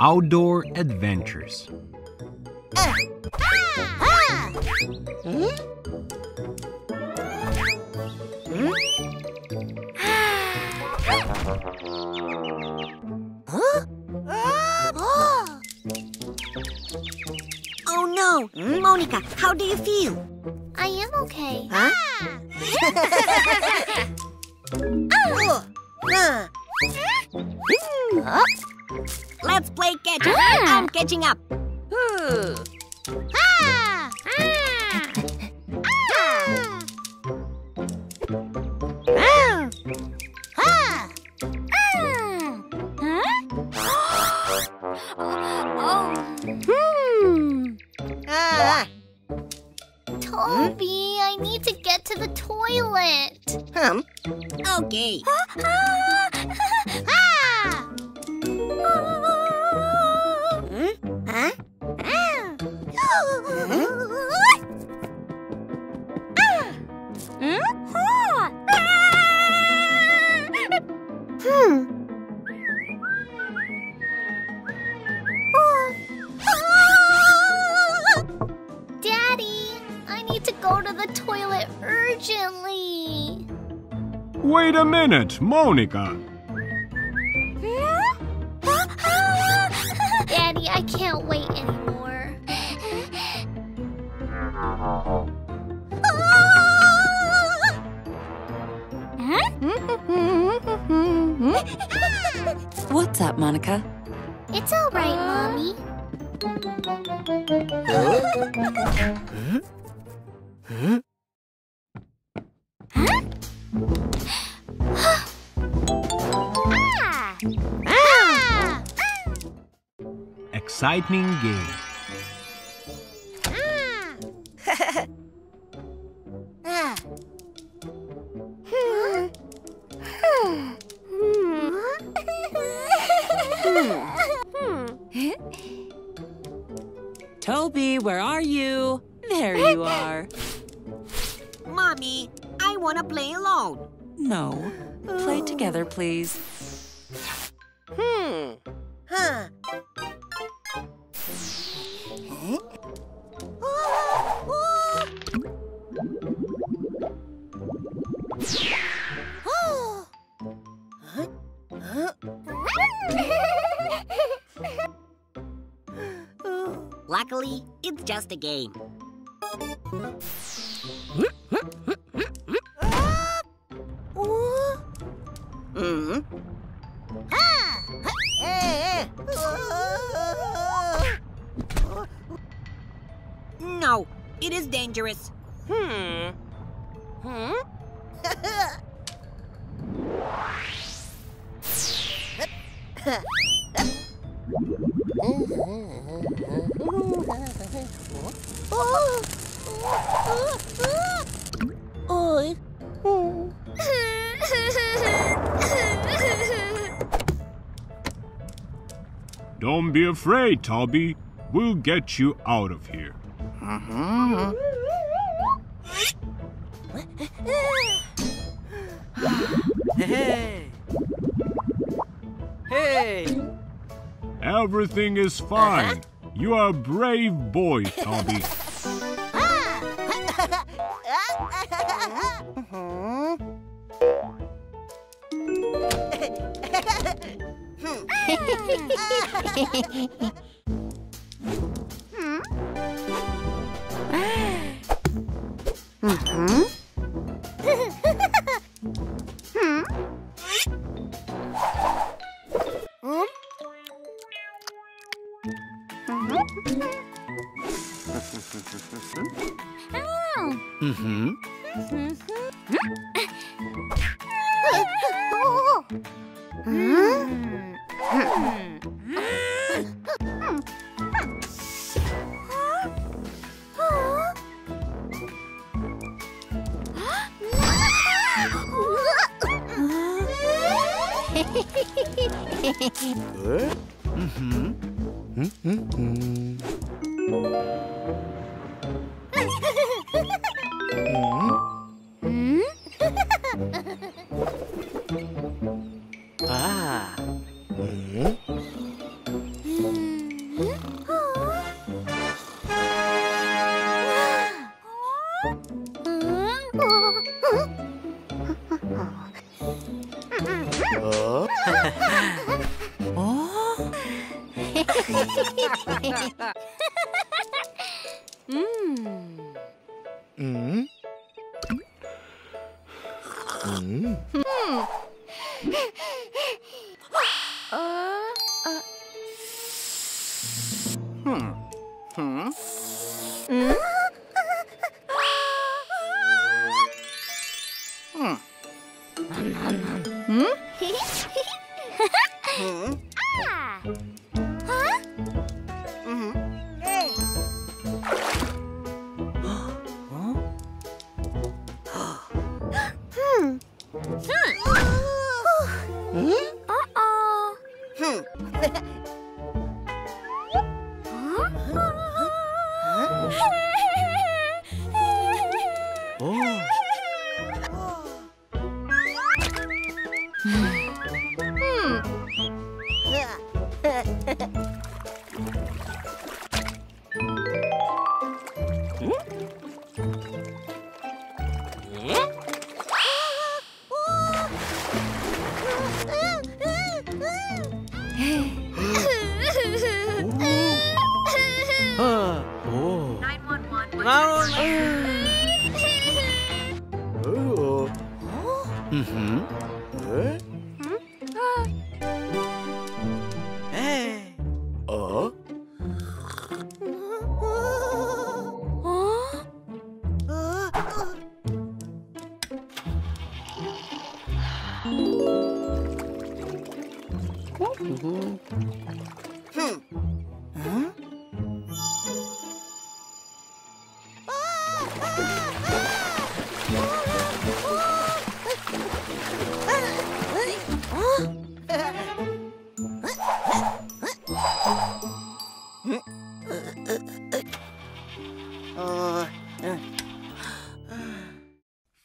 outdoor adventures. Oh no! Monica, how do you feel? I am okay. Huh? Oh. Huh. Let's. I'm catching up. Ah! Ah! Minute, Monica. Daddy, I can't wait anymore. What's up, Monica? It's all right, Mommy. Ah! Exciting game. Ah. Toby, where are you? There you are. Mommy, I wanna play alone. No. Play together, please. Just a game. Hmm. No, it is dangerous. Hmm. Hmm? Don't be afraid, Toby. We'll get you out of here. Hey! Hey! Everything is fine. You are a brave boy, Toby. Hmm. Mm-hmm. Mm-hmm. 음? 아. 음? 어? 어? Hmm.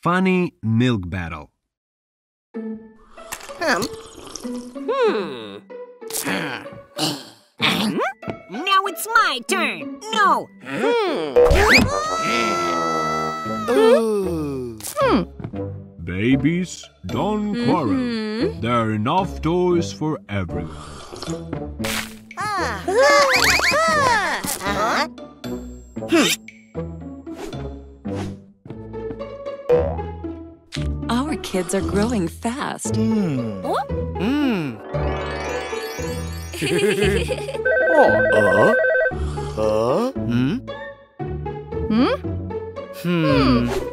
Funny milk battle. um, Now it's my turn. No. Hmm. ooh. Babies, don't quarrel. There are enough toys for everyone. Huh? Our kids are growing fast. Mm. Mm. oh. Uh? Uh? Hmm? Hmm? Hmm. Hmm?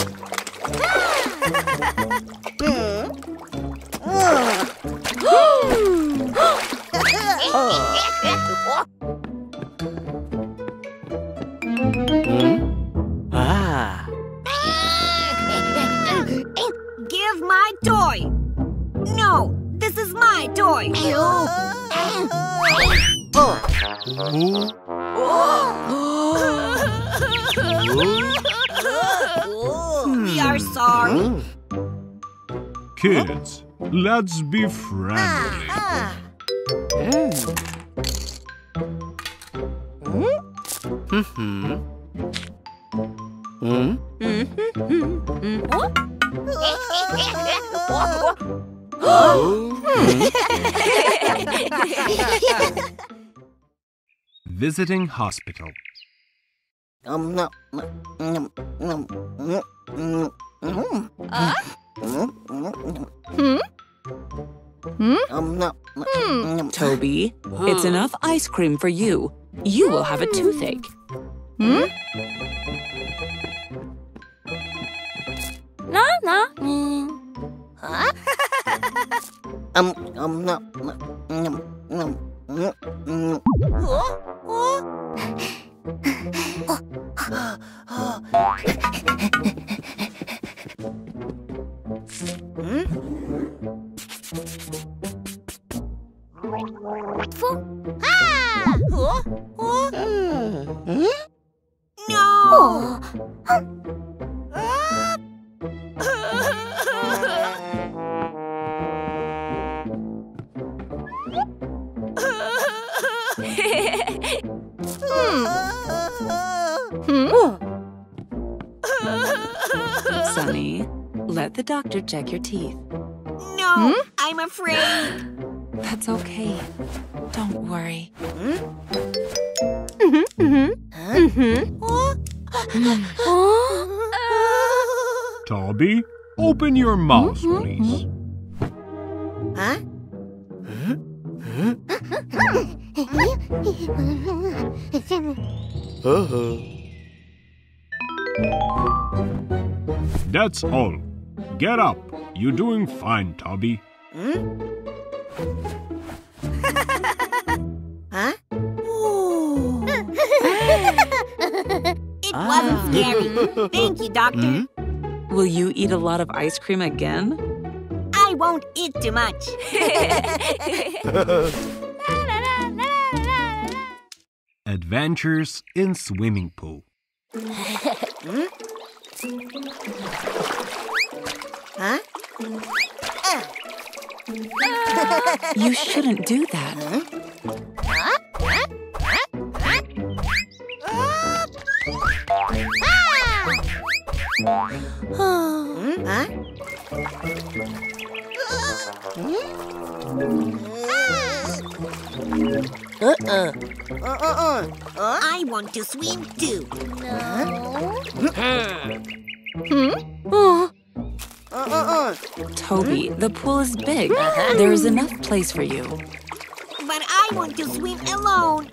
Give my toy. No, this is my toy. We are sorry. Kids, let's be friendly. Hmm. Hmm. Visiting hospital. Um, no, no, no, no, no, no, no. Mm, Hmm? Hmm? Um, no, no, no. Toby, it's enough ice cream for you. You will have a toothache. Hmm? No, no. Huh? Um, um, no, no, no, no, no, no. Ah! Hmm? Hmm. Sonny, let the doctor check your teeth. No, hmm? I'm afraid. That's okay. Don't worry. Toby, open your mouth, mm-hmm. please. Uh-huh. That's all. Get up. You're doing fine, Toby. Hmm? Huh? It wasn't ah. scary. Thank you, Doctor. Hmm? Will you eat a lot of ice cream again? I won't eat too much. Adventures in swimming pool. Huh? You shouldn't do that. Huh? Uh-uh. Uh-uh-uh. Huh? I want to swim too. No. Uh-uh-uh. Toby, the pool is big. There is enough place for you. But I want to swim alone.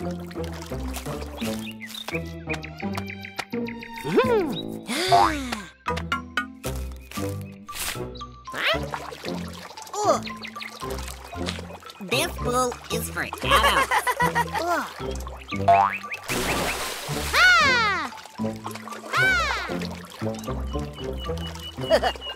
Ah. Ugh. Oh. This pool is for adults. Ugh. Ah!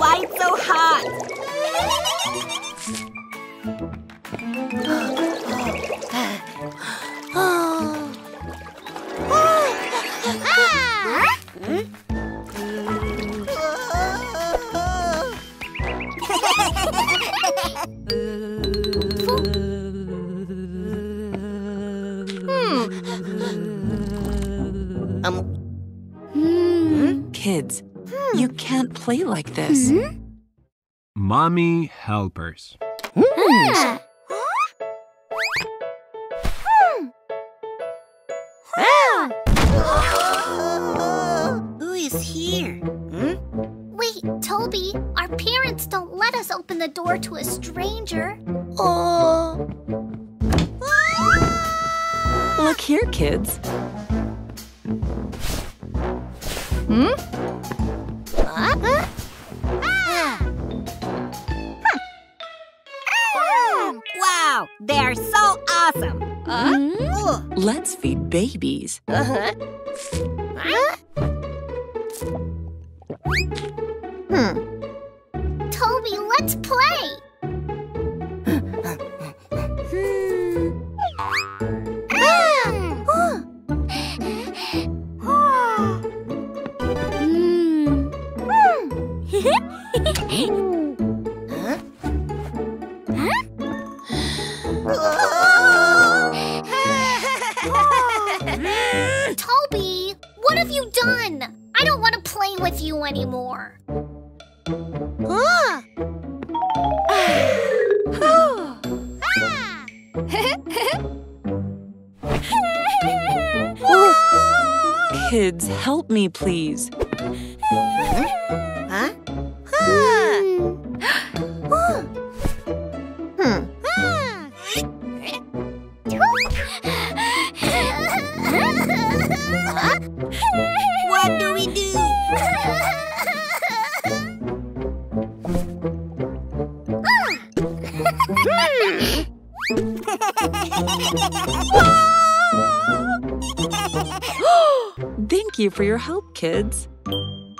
it? Why it's so hot? Um, Kids, you can't play like this. Hmm? Mommy helpers. Hmm. Ah. Who is here? Hmm? Wait, Toby, our parents don't let us open the door to a stranger. oh. Look here, kids. Wow, Let's feed babies. Uh-huh. Hmm. Toby, let's play. Toby, me, please. Hmm? You for your help, kids. Hmm.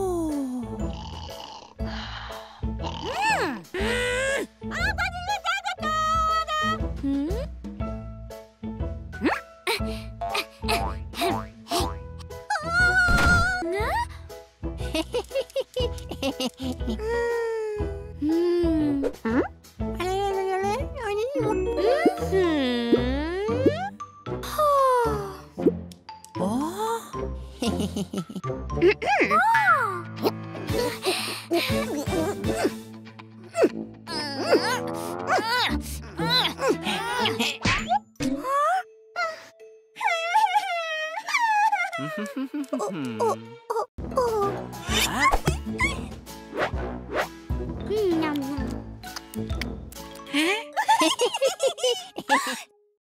Nom, nom.